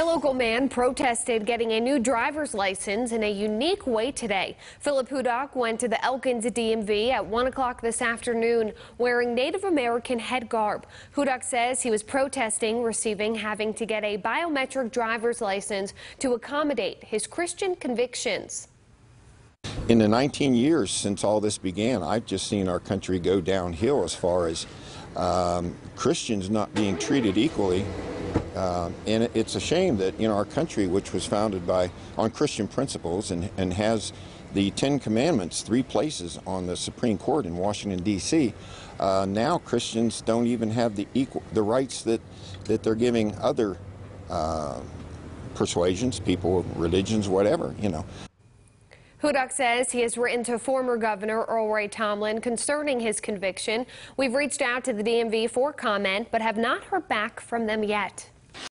A local man protested getting a new driver's license in a unique way today. Philip Hudak went to the Elkins DMV at 1 o'clock this afternoon wearing Native American head garb. Hudak says he was protesting receiving having to get a biometric driver's license to accommodate his Christian convictions. In the 19 years since all this began, I've just seen our country go downhill as far as um, Christians not being treated equally uh, and it's a shame that in our country, which was founded by on Christian principles and, and has the Ten Commandments three places on the Supreme Court in Washington D.C., uh, now Christians don't even have the equal the rights that that they're giving other uh, persuasions, people, religions, whatever. You know. Hudak says he has written to former Governor Earl Ray Tomblin concerning his conviction. We've reached out to the DMV for comment, but have not heard back from them yet.